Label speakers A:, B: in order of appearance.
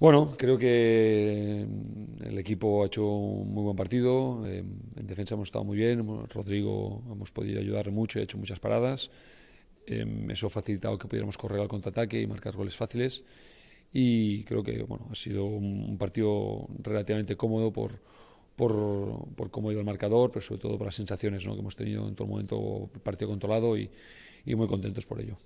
A: Bueno, creo que mm, el equipo ha hecho un muy buen partido. Eh, en defensa hemos estado muy bien. Rodrigo hemos podido ayudar mucho y ha hecho muchas paradas. Em, eso ha facilitado que pudiéramos correr al contraataque y marcar goles fáciles. Y creo que bueno, ha sido un partido relativamente cómodo por, por, por cómo ha ido el marcador, pero sobre todo por las sensaciones ¿no? que hemos tenido en todo momento, partido controlado y, y muy contentos por ello.